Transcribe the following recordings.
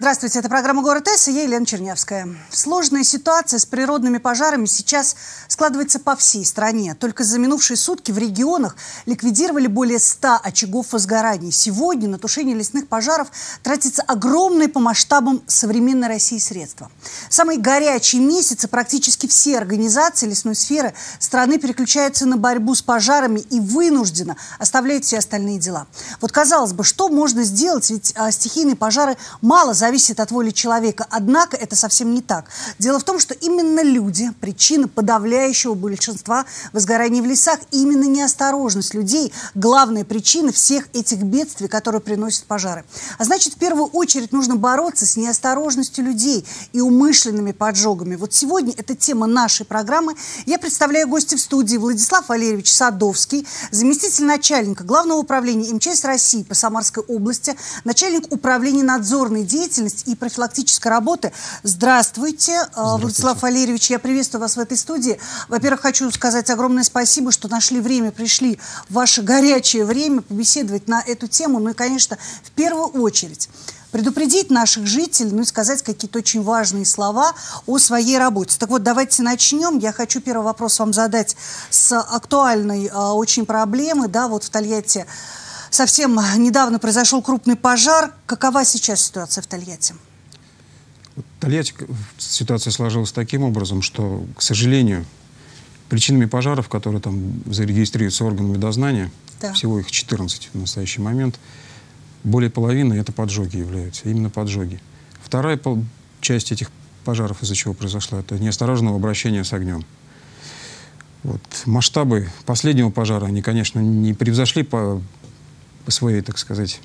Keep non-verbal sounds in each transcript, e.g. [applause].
Здравствуйте, это программа «Город С» и я Елена Чернявская. Сложная ситуация с природными пожарами сейчас складывается по всей стране. Только за минувшие сутки в регионах ликвидировали более 100 очагов возгораний. Сегодня на тушение лесных пожаров тратится огромные по масштабам современной России средства. В самые горячие месяцы практически все организации лесной сферы страны переключаются на борьбу с пожарами и вынужденно оставляют все остальные дела. Вот казалось бы, что можно сделать, ведь а, стихийные пожары мало зависят зависит от воли человека. Однако это совсем не так. Дело в том, что именно люди – причина подавляющего большинства возгораний в лесах. Именно неосторожность людей – главная причина всех этих бедствий, которые приносят пожары. А значит, в первую очередь нужно бороться с неосторожностью людей и умышленными поджогами. Вот сегодня это тема нашей программы. Я представляю гостя в студии Владислав Валерьевич Садовский, заместитель начальника Главного управления МЧС России по Самарской области, начальник управления надзорной деятельности деятельность и профилактической работы. Здравствуйте, э, Здравствуйте, Владислав Валерьевич. Я приветствую вас в этой студии. Во-первых, хочу сказать огромное спасибо, что нашли время, пришли в ваше горячее время побеседовать на эту тему. Ну и, конечно, в первую очередь предупредить наших жителей, ну и сказать какие-то очень важные слова о своей работе. Так вот, давайте начнем. Я хочу первый вопрос вам задать с актуальной э, очень проблемы. Да, вот в Тольятти Совсем недавно произошел крупный пожар. Какова сейчас ситуация в Тольятти? В Тольятти ситуация сложилась таким образом, что, к сожалению, причинами пожаров, которые там зарегистрируются органами дознания, да. всего их 14 в настоящий момент, более половины это поджоги являются, именно поджоги. Вторая часть этих пожаров, из-за чего произошло, это неосторожного обращения с огнем. Вот. Масштабы последнего пожара, они, конечно, не превзошли по по своей, так сказать,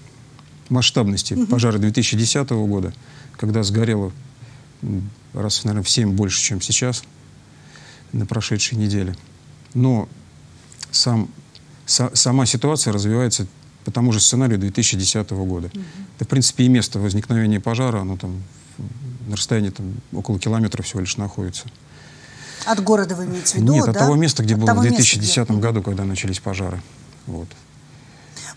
масштабности угу. пожара 2010 года, когда сгорело раз, наверное, в 7 больше, чем сейчас, на прошедшей неделе. Но сам, са, сама ситуация развивается по тому же сценарию 2010 года. Угу. Это, в принципе, и место возникновения пожара, оно там на расстоянии там, около километра всего лишь находится. От города вы имеете в виду, Нет, да? от того места, где от было в 2010 места, году, когда начались пожары. Вот.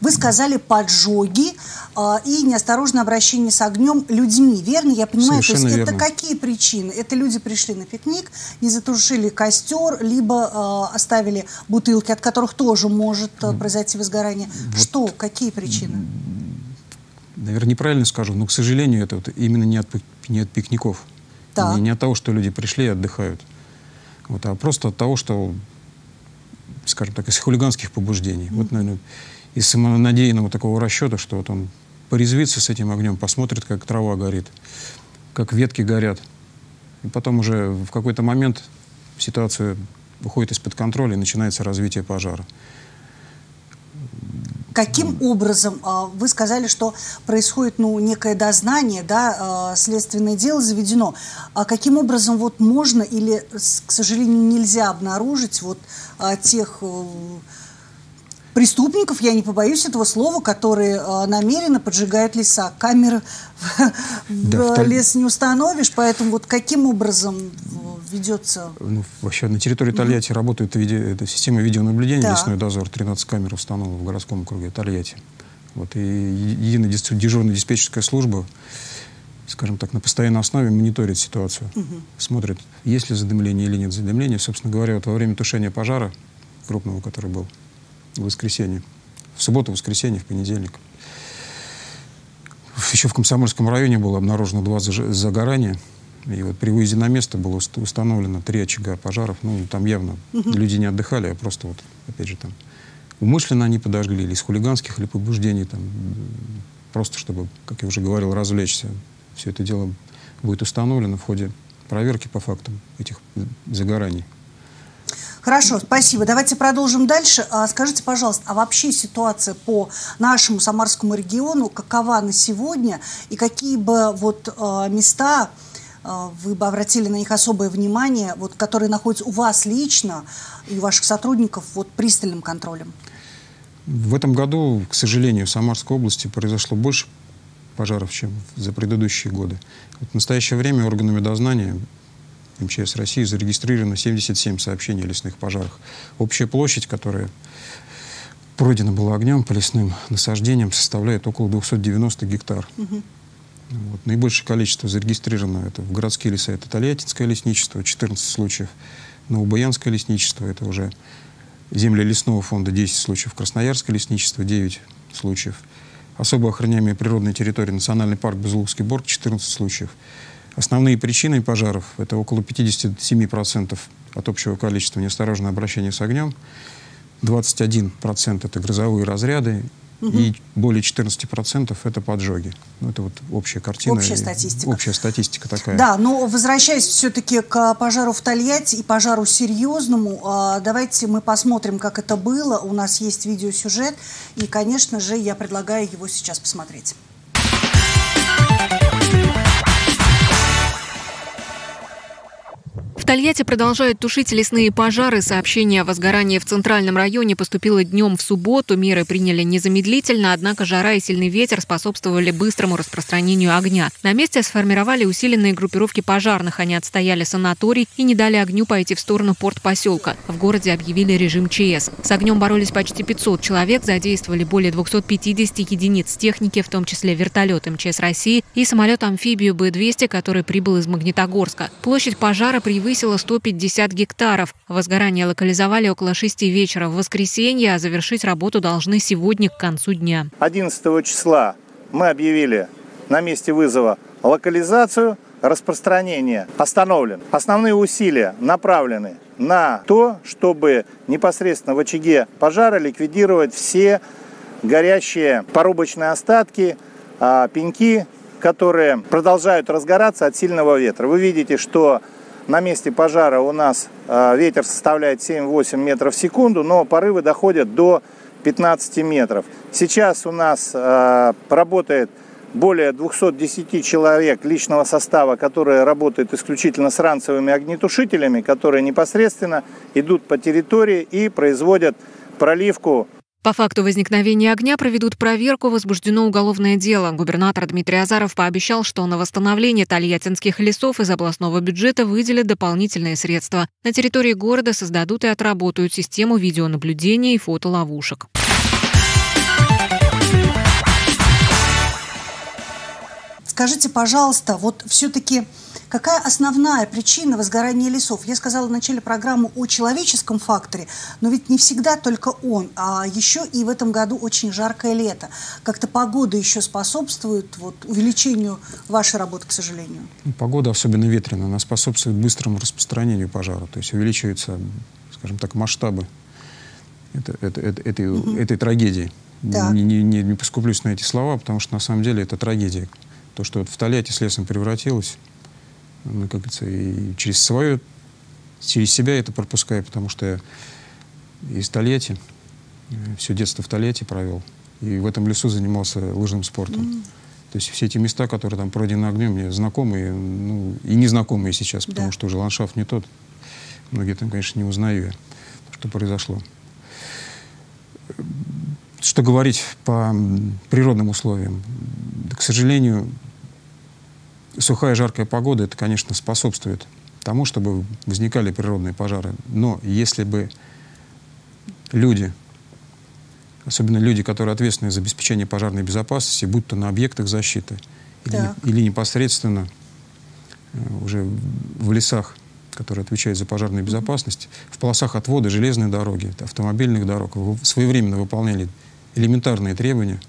Вы сказали поджоги э, и неосторожное обращение с огнем людьми, верно? Я понимаю, Совершенно то есть верно. это какие причины? Это люди пришли на пикник, не затушили костер, либо э, оставили бутылки, от которых тоже может э, произойти возгорание. Вот. Что, какие причины? Наверное, неправильно скажу, но, к сожалению, это вот именно не от, не от пикников. Так. Не, не от того, что люди пришли и отдыхают, вот, а просто от того, что, скажем так, из хулиганских побуждений. Mm -hmm. Вот, наверное, из самонадеянного такого расчета, что вот он порезвится с этим огнем, посмотрит, как трава горит, как ветки горят. И потом уже в какой-то момент ситуация выходит из-под контроля и начинается развитие пожара. Каким образом, а, вы сказали, что происходит ну, некое дознание, да, а, следственное дело заведено, а каким образом вот можно или, к сожалению, нельзя обнаружить вот а, тех э, преступников, я не побоюсь этого слова, которые э, намеренно поджигают леса. Камеры в, да, в лес не установишь, поэтому вот каким образом ведется... Ну, вообще на территории Тольятти mm -hmm. работает виде, это система видеонаблюдения, да. лесной дозор, 13 камер установлено в городском округе Тольятти. Вот, и единая дежурная диспетчерская служба, скажем так, на постоянной основе мониторит ситуацию, угу. смотрит, есть ли задымление или нет задымления. Собственно говоря, вот во время тушения пожара крупного, который был, в воскресенье. В субботу, в воскресенье, в понедельник. Еще в Комсомольском районе было обнаружено два загорания. И вот при выезде на место было установлено три очага пожаров. Ну, там явно угу. люди не отдыхали, а просто вот, опять же, там умышленно они подожгли, или из хулиганских, или побуждений, там, просто чтобы, как я уже говорил, развлечься. Все это дело будет установлено в ходе проверки по фактам этих загораний. Хорошо, спасибо. Давайте продолжим дальше. А, скажите, пожалуйста, а вообще ситуация по нашему Самарскому региону какова на сегодня? И какие бы вот а, места а, вы бы обратили на них особое внимание, вот, которые находятся у вас лично и у ваших сотрудников вот пристальным контролем? В этом году, к сожалению, в Самарской области произошло больше пожаров, чем за предыдущие годы. Вот в настоящее время органами дознания МЧС России зарегистрировано 77 сообщений о лесных пожарах. Общая площадь, которая пройдена была огнем по лесным насаждениям, составляет около 290 гектар. Угу. Вот. Наибольшее количество зарегистрировано это в городские леса, это Тольяттинское лесничество, 14 случаев, Новобаянское лесничество, это уже земли лесного фонда, 10 случаев, Красноярское лесничество, 9 случаев, особо охраняемые природные территории, Национальный парк Безлугский Борг, 14 случаев. Основные причины пожаров — это около 57% от общего количества неосторожное обращение с огнем, 21% это грозовые разряды, Угу. И более 14% это поджоги. Ну, это вот общая картина. Общая статистика. Общая статистика такая. Да, но возвращаясь все-таки к пожару в Тольятти и пожару серьезному, а, давайте мы посмотрим, как это было. У нас есть видеосюжет, и, конечно же, я предлагаю его сейчас посмотреть. Тольятти продолжают тушить лесные пожары. Сообщение о возгорании в центральном районе поступило днем в субботу. Меры приняли незамедлительно, однако жара и сильный ветер способствовали быстрому распространению огня. На месте сформировали усиленные группировки пожарных. Они отстояли санаторий и не дали огню пойти в сторону порт поселка. В городе объявили режим ЧС. С огнем боролись почти 500 человек, задействовали более 250 единиц техники, в том числе вертолет МЧС России и самолет-амфибию Б-200, который прибыл из Магнитогорска. Площадь пожара превысила превысила 150 гектаров. Возгорание локализовали около 6 вечера в воскресенье, а завершить работу должны сегодня к концу дня. 11 числа мы объявили на месте вызова локализацию, распространение остановлен. Основные усилия направлены на то, чтобы непосредственно в очаге пожара ликвидировать все горящие порубочные остатки, а, пеньки, которые продолжают разгораться от сильного ветра. Вы видите, что на месте пожара у нас а, ветер составляет 7-8 метров в секунду, но порывы доходят до 15 метров. Сейчас у нас а, работает более 210 человек личного состава, которые работают исключительно с ранцевыми огнетушителями, которые непосредственно идут по территории и производят проливку по факту возникновения огня проведут проверку, возбуждено уголовное дело. Губернатор Дмитрий Азаров пообещал, что на восстановление тольяттинских лесов из областного бюджета выделят дополнительные средства. На территории города создадут и отработают систему видеонаблюдения и фотоловушек. Скажите, пожалуйста, вот все-таки какая основная причина возгорания лесов? Я сказала в начале программы о человеческом факторе, но ведь не всегда только он, а еще и в этом году очень жаркое лето. Как-то погода еще способствует вот, увеличению вашей работы, к сожалению? Ну, погода, особенно ветреная, она способствует быстрому распространению пожара, то есть увеличиваются, скажем так, масштабы это, это, это, этой, угу. этой трагедии. Да. Не, не, не, не поскуплюсь на эти слова, потому что на самом деле это трагедия. То, что вот в Тольятти с лесом превратилось, ну, как говорится, и через свое, через себя это пропускаю, потому что я из Тольятти, все детство в Тольятти провел, и в этом лесу занимался лыжным спортом. Mm. То есть все эти места, которые там пройдены огнем, мне знакомые, ну, и незнакомые сейчас, потому да. что уже ландшафт не тот. Многие там, конечно, не узнаю я, что произошло. Что говорить по природным условиям? к сожалению, сухая жаркая погода, это, конечно, способствует тому, чтобы возникали природные пожары. Но если бы люди, особенно люди, которые ответственны за обеспечение пожарной безопасности, будь то на объектах защиты или, или непосредственно э, уже в лесах, которые отвечают за пожарную безопасность, в полосах отвода железной дороги, автомобильных дорог, своевременно выполняли элементарные требования,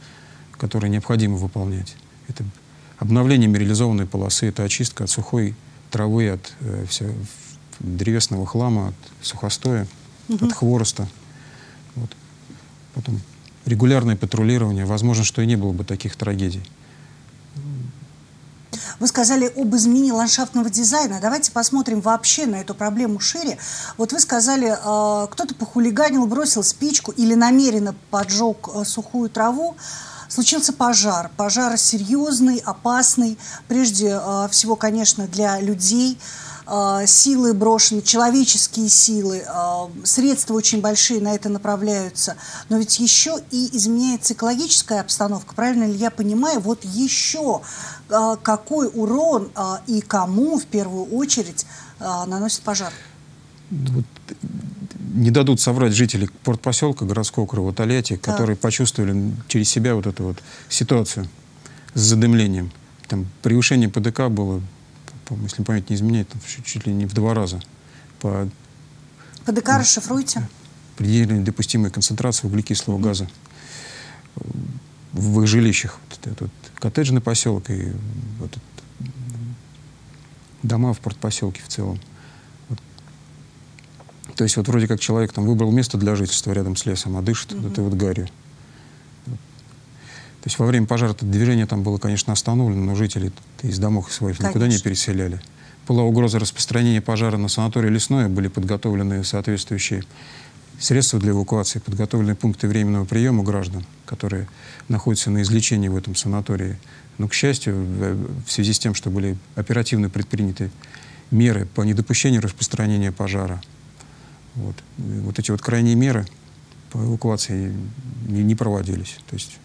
которые необходимо выполнять. Это обновление мерилизованной полосы, это очистка от сухой травы, от э, вся, древесного хлама, от сухостоя, угу. от хвороста. Вот. Потом регулярное патрулирование. Возможно, что и не было бы таких трагедий. Вы сказали об изменении ландшафтного дизайна. Давайте посмотрим вообще на эту проблему шире. Вот вы сказали, э, кто-то похулиганил, бросил спичку или намеренно поджег э, сухую траву. Случился пожар. Пожар серьезный, опасный. Прежде э, всего, конечно, для людей э, силы брошены, человеческие силы, э, средства очень большие на это направляются. Но ведь еще и изменяется экологическая обстановка. Правильно ли я понимаю? Вот еще какой урон и кому в первую очередь наносит пожар? Вот не дадут соврать жители портпоселка городского округа Тольятти, которые почувствовали через себя вот эту вот ситуацию с задымлением. там превышение ПДК было, если память не изменяет, чуть, чуть ли не в два раза. По, ПДК ну, расшифруйте. Предельно допустимая концентрация углекислого газа в их жилищах. Вот этот коттеджный поселок и вот дома в портпоселке в целом. Вот. То есть вот вроде как человек там выбрал место для жительства рядом с лесом, а дышит mm-hmm. этой вот гарью. То есть во время пожара это движение там было, конечно, остановлено, но жители из домов своих конечно. никуда не переселяли. Была угроза распространения пожара на санаторий Лесное, были подготовлены соответствующие средства для эвакуации, подготовлены пункты временного приема граждан, которые находятся на излечении в этом санатории. Но, к счастью, в связи с тем, что были оперативно предприняты меры по недопущению распространения пожара, вот, вот эти вот крайние меры по эвакуации не, не проводились. То есть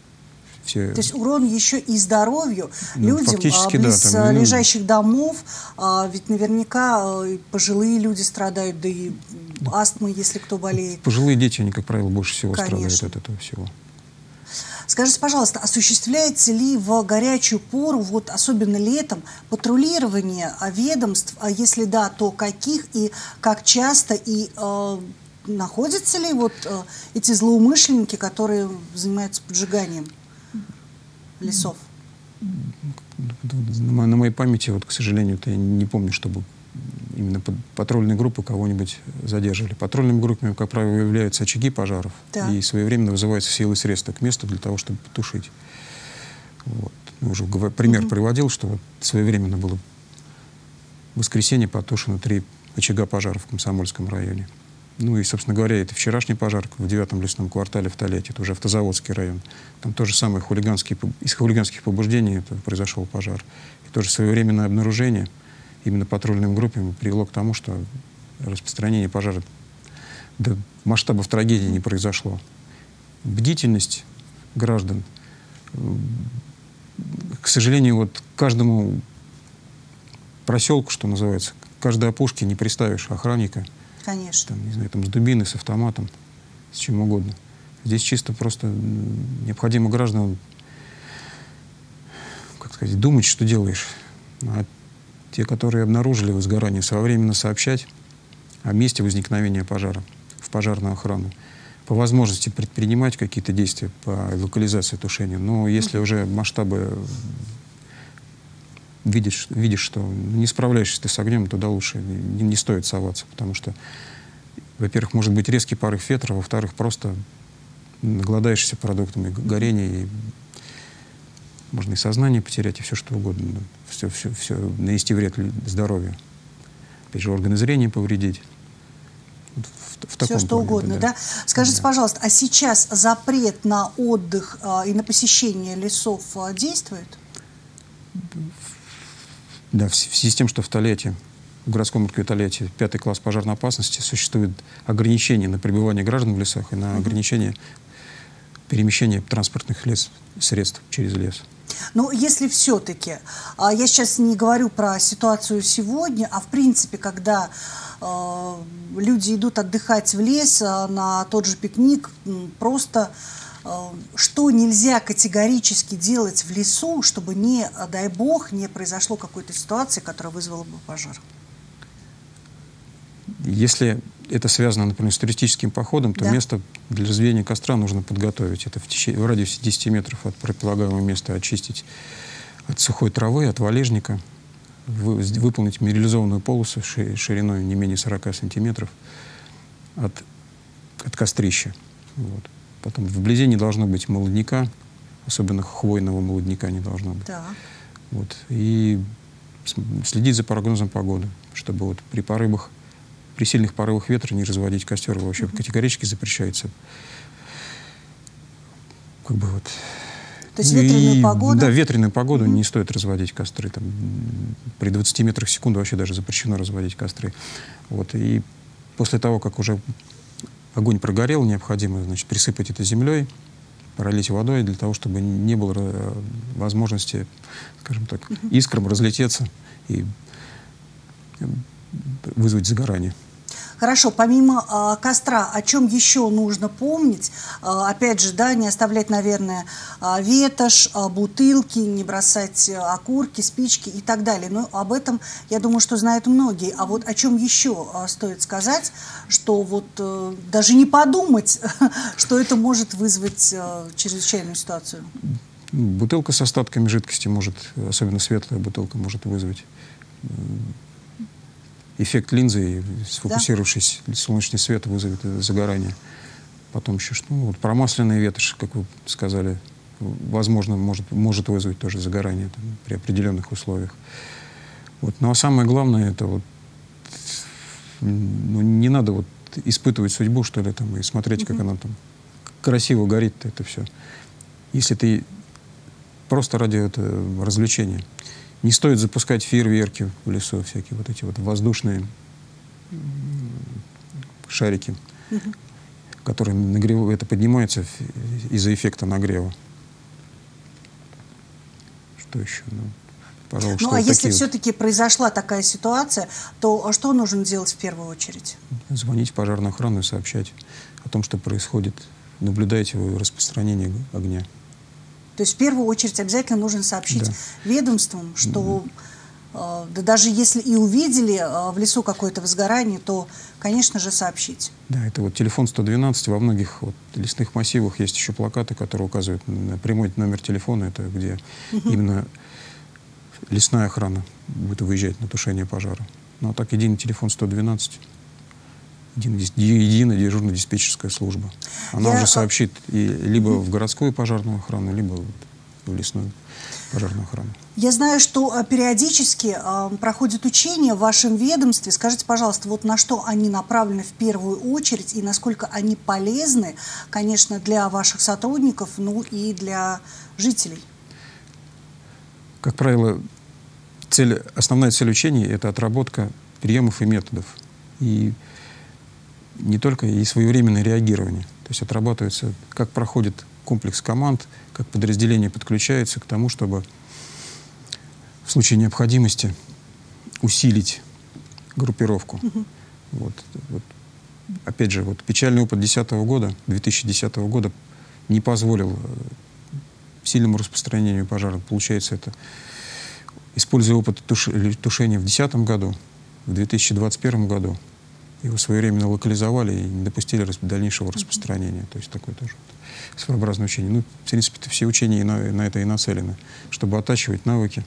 все... То есть урон еще и здоровью ну, людям а, близ да, там, лежащих ну... домов, а, ведь наверняка а, пожилые люди страдают, да и астмы, если кто болеет. Пожилые дети, они, как правило, больше всего Конечно. страдают от этого всего. Скажите, пожалуйста, осуществляется ли в горячую пору, вот особенно летом, патрулирование ведомств, а если да, то каких и как часто, и э, находятся ли вот э, эти злоумышленники, которые занимаются поджиганием? лесов? На моей памяти, вот, к сожалению, я не помню, чтобы именно патрульные группы кого-нибудь задерживали. Патрульными группами, как правило, являются очаги пожаров. Да. И своевременно вызываются силы и средства к месту для того, чтобы потушить. Вот. Ну, уже пример mm-hmm. приводил, что вот своевременно было в воскресенье потушено три очага пожаров в Комсомольском районе. Ну и, собственно говоря, это вчерашний пожар в девятом лесном квартале в Тольятти, это уже автозаводский район. Там то же самое хулиганские, из хулиганских побуждений это произошел пожар. И тоже своевременное обнаружение именно патрульными группами привело к тому, что распространение пожара до масштабов трагедии не произошло. Бдительность граждан. К сожалению, вот каждому проселку, что называется, каждой опушке не приставишь охранника – Конечно. Там, не знаю, там с дубиной, с автоматом, с чем угодно. Здесь чисто просто необходимо гражданам, как сказать, думать, что делаешь. А те, которые обнаружили возгорание, своевременно сообщать о месте возникновения пожара в пожарную охрану. По возможности предпринимать какие-то действия по локализации тушения. Но если уже масштабы видишь, видишь, что не справляешься ты с огнем, тогда лучше не, не стоит соваться, потому что, во-первых, может быть резкий порыв ветра, во-вторых, просто наголодаешься продуктами горения, и можно и сознание потерять, и все что угодно. Все, все, все, нанести вред здоровью. Опять же, органы зрения повредить. В, в все что плане, угодно, да? да? Скажите, да. пожалуйста, а сейчас запрет на отдых э, и на посещение лесов э, действует? Да, в связи с тем, что в Тольятти, в городском округе Тольятти, пятый класс пожарной опасности, существует ограничение на пребывание граждан в лесах и на ограничение перемещения транспортных лес, средств через лес. Но если все-таки, а, я сейчас не говорю про ситуацию сегодня, а в принципе, когда э, люди идут отдыхать в лес э, на тот же пикник, просто Э, что нельзя категорически делать в лесу, чтобы не, дай бог, не произошло какой-то ситуации, которая вызвала бы пожар? Если это связано, например, с туристическим походом, то да. место для разведения костра нужно подготовить. Это в, течение, в радиусе 10 метров от предполагаемого места очистить от сухой травы, от валежника, вы, выполнить минерализованную полосу шириной не менее 40 сантиметров от, от кострища. Вот. Потом вблизи не должно быть молодняка, особенно хвойного молодняка не должно быть. Да. Вот. И следить за прогнозом погоды, чтобы вот при порывах, при сильных порывах ветра не разводить костер. Вообще mm-hmm. категорически запрещается. Как бы вот то есть ветреную и, погоду? Да, ветреную погоду mm-hmm. не стоит разводить костры. Там, при 20 метрах в секунду вообще даже запрещено разводить костры. Вот, и после того, как уже огонь прогорел, необходимо значит, присыпать это землей, пролить водой для того, чтобы не было э, возможности, скажем так, искрам разлететься и э, вызвать загорание. Хорошо, помимо э, костра, о чем еще нужно помнить? Э, опять же, да, не оставлять, наверное, э, ветошь, бутылки, не бросать э, окурки, спички и так далее. Но об этом, я думаю, что знают многие. А вот о чем еще стоит сказать, что вот э, даже не подумать, [laughs] что это может вызвать э, чрезвычайную ситуацию? Бутылка с остатками жидкости может, особенно светлая бутылка, может вызвать эффект линзы, сфокусировавшись да? солнечный свет вызовет загорание. Потом еще что? Ну, вот промасленная ветошь, как вы сказали, возможно, может, может вызвать тоже загорание там, при определенных условиях. Вот. Ну а самое главное, это вот ну, не надо вот испытывать судьбу, что ли, там, и смотреть, mm-hmm. как она там красиво горит, это все. Если ты просто ради этого развлечения. Не стоит запускать фейерверки в лесу, всякие вот эти вот воздушные шарики, угу. которые нагрев... это поднимается из-за эффекта нагрева. Что еще? Ну, пожалуй, ну, а если вот... все-таки произошла такая ситуация, то что нужно делать в первую очередь? Звонить в пожарную охрану и сообщать о том, что происходит. Наблюдайте распространение огня. То есть в первую очередь обязательно нужно сообщить да. ведомствам, что э, да даже если и увидели э, в лесу какое-то возгорание, то, конечно же, сообщить. Да, это вот телефон 112. Во многих вот лесных массивах есть еще плакаты, которые указывают на прямой номер телефона, это где угу. именно лесная охрана будет выезжать на тушение пожара. Ну а так единый телефон 112 единая дежурно-диспетчерская служба. Она Я... уже сообщит и либо в городскую пожарную охрану, либо в лесную пожарную охрану. Я знаю, что а, периодически э, проходят учения в вашем ведомстве. Скажите, пожалуйста, вот на что они направлены в первую очередь и насколько они полезны, конечно, для ваших сотрудников, ну и для жителей? Как правило, цель, основная цель учений – это отработка приемов и методов. И не только и своевременное реагирование. То есть отрабатывается, как проходит комплекс команд, как подразделение подключается к тому, чтобы в случае необходимости усилить группировку. Угу. Вот, вот. Опять же, вот печальный опыт 2010 года, 2010 года не позволил э, сильному распространению пожара. Получается, это, используя опыт тушения в 2010 году, в 2021 году, его своевременно локализовали и не допустили дальнейшего распространения. То есть такое тоже своеобразное учение. Ну, в принципе, все учения на, на это и нацелены, чтобы оттачивать навыки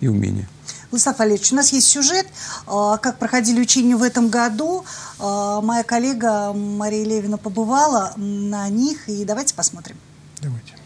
и умения. Владислав Валерьевич, у нас есть сюжет, а, как проходили учения в этом году. А, моя коллега Мария Левина побывала на них, и давайте посмотрим. Давайте.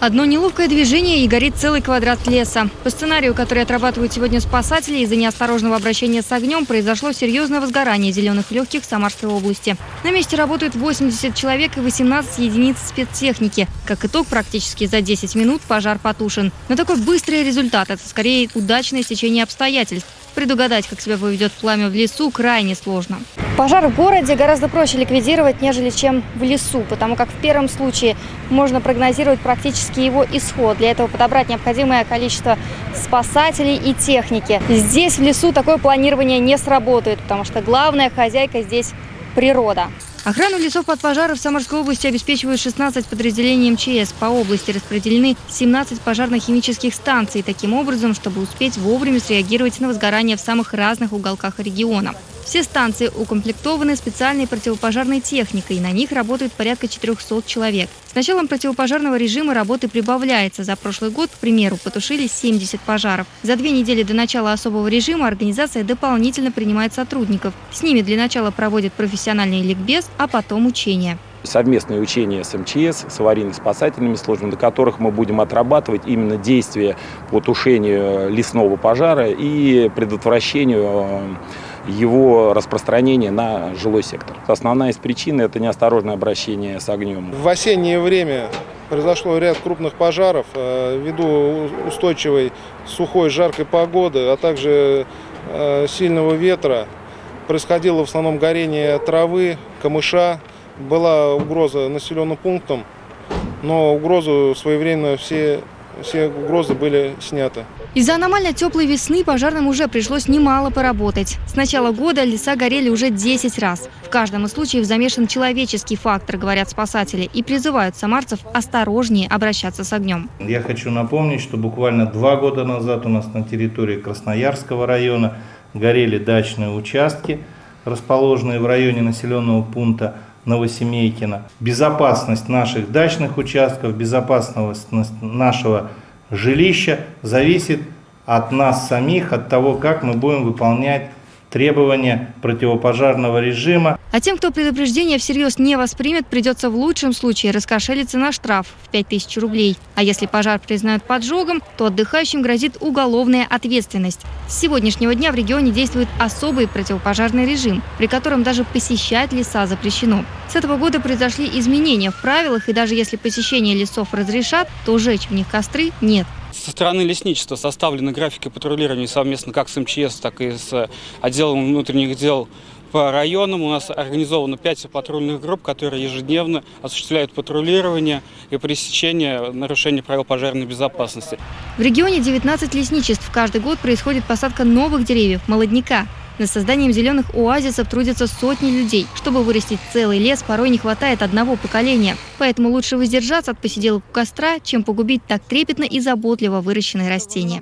Одно неловкое движение и горит целый квадрат леса. По сценарию, который отрабатывают сегодня спасатели, из-за неосторожного обращения с огнем произошло серьезное возгорание зеленых легких Самарской области. На месте работают 80 человек и 18 единиц спецтехники. Как итог, практически за 10 минут пожар потушен. Но такой быстрый результат – это скорее удачное стечение обстоятельств. Предугадать, как себя поведет пламя в лесу, крайне сложно. Пожар в городе гораздо проще ликвидировать, нежели чем в лесу, потому как в первом случае можно прогнозировать практически его исход. Для этого подобрать необходимое количество спасателей и техники. Здесь, в лесу, такое планирование не сработает, потому что главная хозяйка здесь – природа. Охрану лесов от пожаров в Самарской области обеспечивают 16 подразделений МЧС. По области распределены 17 пожарно-химических станций. Таким образом, чтобы успеть вовремя среагировать на возгорание в самых разных уголках региона. Все станции укомплектованы специальной противопожарной техникой. На них работает порядка 400 человек. С началом противопожарного режима работы прибавляется. За прошлый год, к примеру, потушили 70 пожаров. За две недели до начала особого режима организация дополнительно принимает сотрудников. С ними для начала проводят профессиональный ликбез, а потом учения совместные учения с МЧС, с аварийно-спасательными службами, на которых мы будем отрабатывать именно действия по тушению лесного пожара и предотвращению его распространение на жилой сектор. Основная из причин – это неосторожное обращение с огнем. В осеннее время произошло ряд крупных пожаров э, ввиду устойчивой сухой жаркой погоды, а также э, сильного ветра. Происходило в основном горение травы, камыша, была угроза населенным пунктам. но угрозу своевременно все, все угрозы были сняты. Из-за аномально теплой весны пожарным уже пришлось немало поработать. С начала года леса горели уже 10 раз. В каждом из случаев замешан человеческий фактор, говорят спасатели, и призывают самарцев осторожнее обращаться с огнем. Я хочу напомнить, что буквально два года назад у нас на территории Красноярского района горели дачные участки, расположенные в районе населенного пункта Новосемейкина. Безопасность наших дачных участков, безопасность нашего жилища зависит от нас самих, от того, как мы будем выполнять требования противопожарного режима. А тем, кто предупреждение всерьез не воспримет, придется в лучшем случае раскошелиться на штраф в 5000 рублей. А если пожар признают поджогом, то отдыхающим грозит уголовная ответственность. С сегодняшнего дня в регионе действует особый противопожарный режим, при котором даже посещать леса запрещено. С этого года произошли изменения в правилах, и даже если посещение лесов разрешат, то жечь в них костры нет. Со стороны лесничества составлены графики патрулирования совместно как с МЧС, так и с отделом внутренних дел по районам. У нас организовано 5 патрульных групп, которые ежедневно осуществляют патрулирование и пресечение нарушений правил пожарной безопасности. В регионе 19 лесничеств. Каждый год происходит посадка новых деревьев, молодняка. Над созданием зеленых оазисов трудятся сотни людей. Чтобы вырастить целый лес, порой не хватает одного поколения. Поэтому лучше воздержаться от посиделок у костра, чем погубить так трепетно и заботливо выращенные растения.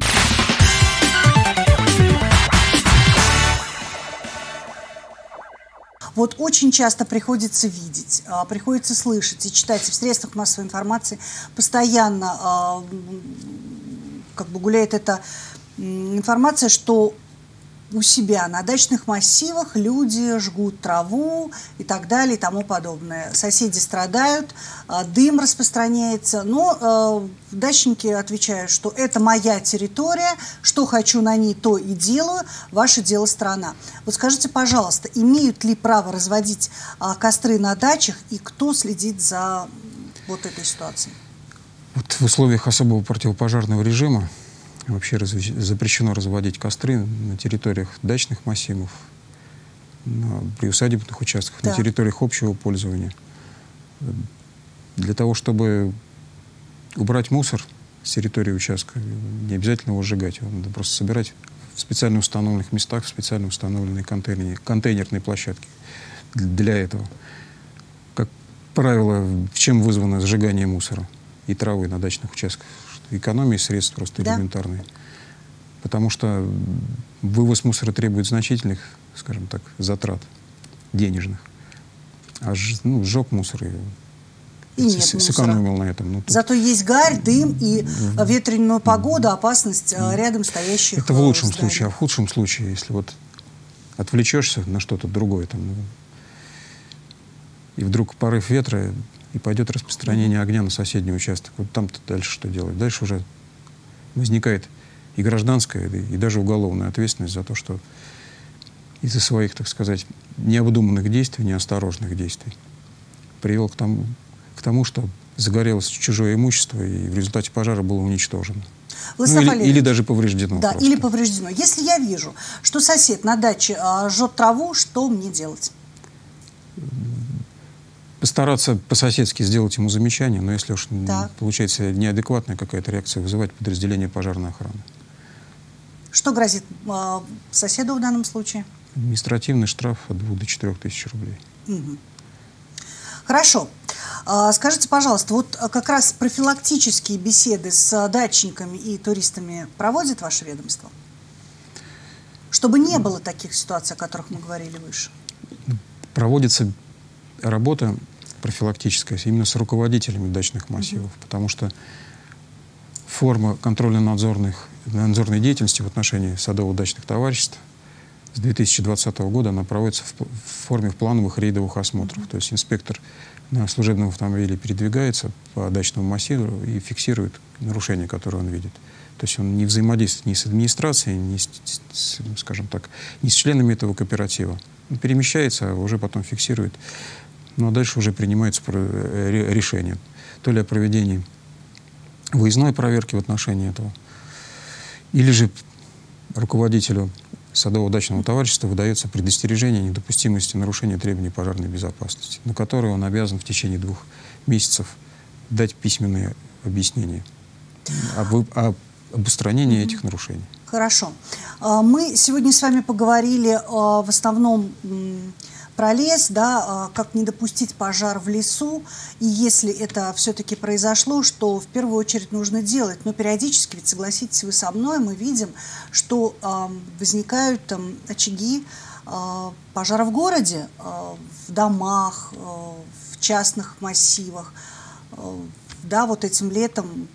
Вот очень часто приходится видеть, а, приходится слышать и читать в средствах массовой информации постоянно а, как бы гуляет эта информация, что у себя на дачных массивах люди жгут траву и так далее и тому подобное. Соседи страдают, а, дым распространяется, но э, дачники отвечают, что это моя территория, что хочу на ней, то и делаю, ваше дело страна. Вот скажите, пожалуйста, имеют ли право разводить а, костры на дачах и кто следит за вот этой ситуацией? Вот в условиях особого противопожарного режима Вообще запрещено разводить костры на территориях дачных массивов, на приусадебных участках, да. на территориях общего пользования. Для того, чтобы убрать мусор с территории участка, не обязательно его сжигать, его надо просто собирать в специально установленных местах, в специально установленной контейнерной, контейнерной площадке для этого. Как правило, чем вызвано сжигание мусора и травы на дачных участках? Экономии средств просто да. элементарной. Потому что вывоз мусора требует значительных, скажем так, затрат денежных. А ж, ну, сжег мусор и, и нет сэкономил на этом. Ну, тут... Зато есть гарь, дым и ветреную погоду, опасность mm. рядом стоящих Это в лучшем зданий. случае. А в худшем случае, если вот отвлечешься на что-то другое, там, ну, и вдруг порыв ветра, и пойдет распространение огня на соседний участок. Вот там-то дальше что делать? Дальше уже возникает и гражданская, и даже уголовная ответственность за то, что из-за своих, так сказать, необдуманных действий, неосторожных действий привел к тому, к тому, что загорелось чужое имущество, и в результате пожара было уничтожено. ну, или, или даже повреждено. Да, просто. или повреждено. Если я вижу, что сосед на даче а, жжет траву, что мне делать? Постараться по-соседски сделать ему замечание, но если уж так. получается неадекватная какая-то реакция, вызывать подразделение пожарной охраны. Что грозит э, соседу в данном случае? Административный штраф от 2 до 4 тысяч рублей. Угу. Хорошо. А, скажите, пожалуйста, вот как раз профилактические беседы с дачниками и туристами проводит ваше ведомство? Чтобы не было таких ситуаций, о которых мы говорили выше. Проводится работа профилактическая именно с руководителями дачных массивов, mm-hmm. потому что форма контрольно-надзорных надзорной деятельности в отношении садово-дачных товариществ с 2020 года она проводится в, в форме плановых рейдовых осмотров. Mm-hmm. То есть инспектор на служебном автомобиле передвигается по дачному массиву и фиксирует нарушения, которые он видит. То есть он не взаимодействует ни с администрацией, ни с, с скажем так, ни с членами этого кооператива. Он перемещается, а уже потом фиксирует ну а дальше уже принимается э, решение. То ли о проведении выездной проверки в отношении этого, или же руководителю садово-дачного товарищества выдается предостережение о недопустимости нарушения требований пожарной безопасности, на которое он обязан в течение двух месяцев дать письменные объяснения об, об, об устранении mm-hmm. этих нарушений. Хорошо. А, мы сегодня с вами поговорили а, в основном про лес, да, а, как не допустить пожар в лесу, и если это все-таки произошло, что в первую очередь нужно делать. Но периодически, ведь согласитесь вы со мной, мы видим, что возникают там очаги пожара в городе, в домах, в частных массивах. Да, вот этим летом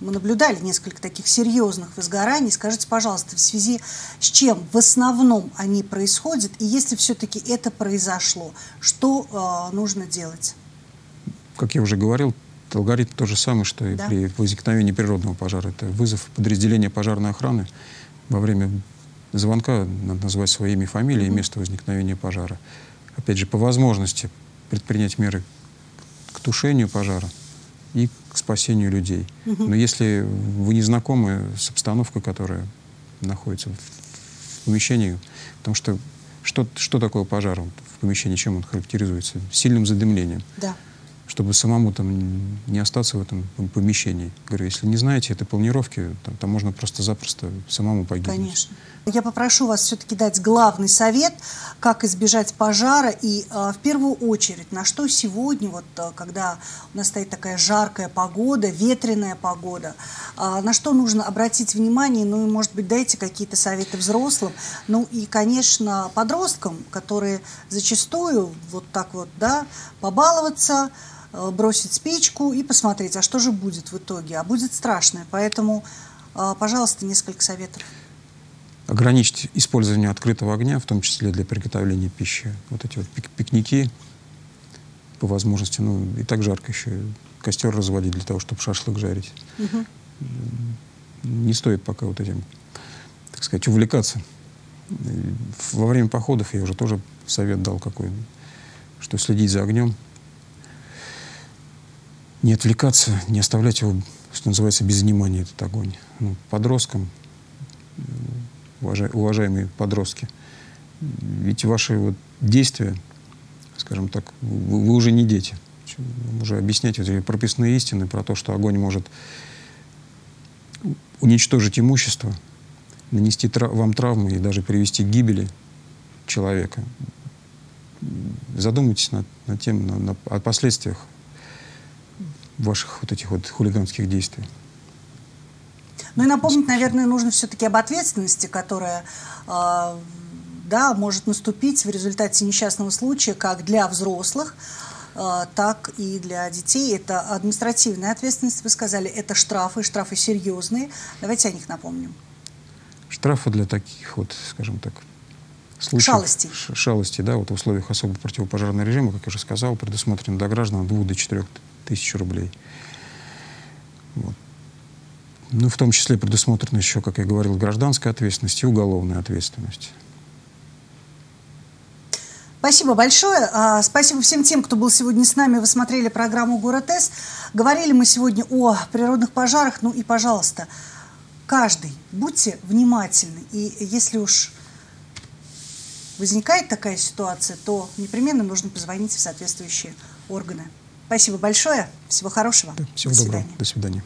мы наблюдали несколько таких серьезных возгораний. Скажите, пожалуйста, в связи с чем в основном они происходят, и если все-таки это произошло, что э, нужно делать? Как я уже говорил, алгоритм тот же самый, что и да. при возникновении природного пожара. Это вызов подразделения пожарной охраны во время звонка, надо назвать свое имя и фамилию, и место возникновения пожара. Опять же, по возможности предпринять меры к тушению пожара и к спасению людей. Угу. Но если вы не знакомы с обстановкой, которая находится в помещении, потому что что, что такое пожар в помещении, чем он характеризуется? Сильным задымлением. Да. Чтобы самому там не остаться в этом помещении. Говорю, если не знаете этой планировки, там, там можно просто-запросто самому погибнуть. Конечно. Я попрошу вас все-таки дать главный совет, как избежать пожара и э, в первую очередь, на что сегодня, вот, э, когда у нас стоит такая жаркая погода, ветреная погода, э, на что нужно обратить внимание, ну и, может быть, дайте какие-то советы взрослым, ну и, конечно, подросткам, которые зачастую вот так вот, да, побаловаться, бросить спичку и посмотреть, а что же будет в итоге, а будет страшное. Поэтому, э, пожалуйста, несколько советов ограничить использование открытого огня, в том числе для приготовления пищи. Вот эти вот пик пикники, по возможности, ну и так жарко еще, костер разводить для того, чтобы шашлык жарить. Угу. Не стоит пока вот этим, так сказать, увлекаться. Во время походов я уже тоже совет дал какой, что следить за огнем, не отвлекаться, не оставлять его, что называется, без внимания этот огонь. Ну, подросткам уважаемые подростки. Ведь ваши вот действия, скажем так, вы, вы уже не дети. Вам уже объяснять вот эти прописные истины про то, что огонь может уничтожить имущество, нанести трав вам травмы и даже привести к гибели человека. Задумайтесь над, над тем, на, на, о последствиях ваших вот этих вот хулиганских действий. Ну и напомнить, наверное, нужно все-таки об ответственности, которая э, да, может наступить в результате несчастного случая как для взрослых, э, так и для детей. Это административная ответственность, вы сказали, это штрафы, штрафы серьезные. Давайте о них напомним. Штрафы для таких вот, скажем так, случаев. Шалостей. Шалостей, да, вот в условиях особо противопожарного режима, как я уже сказал, предусмотрено до граждан от 2 до 4 тысяч рублей. Вот. Ну, в том числе предусмотрена еще, как я говорил, гражданская ответственность и уголовная ответственность. Спасибо большое. А, спасибо всем тем, кто был сегодня с нами. Вы смотрели программу «Город С». Говорили мы сегодня о природных пожарах. Ну и, пожалуйста, каждый, будьте внимательны. И если уж возникает такая ситуация, то непременно нужно позвонить в соответствующие органы. Спасибо большое. Всего хорошего. Всего До доброго. Свидания. До свидания.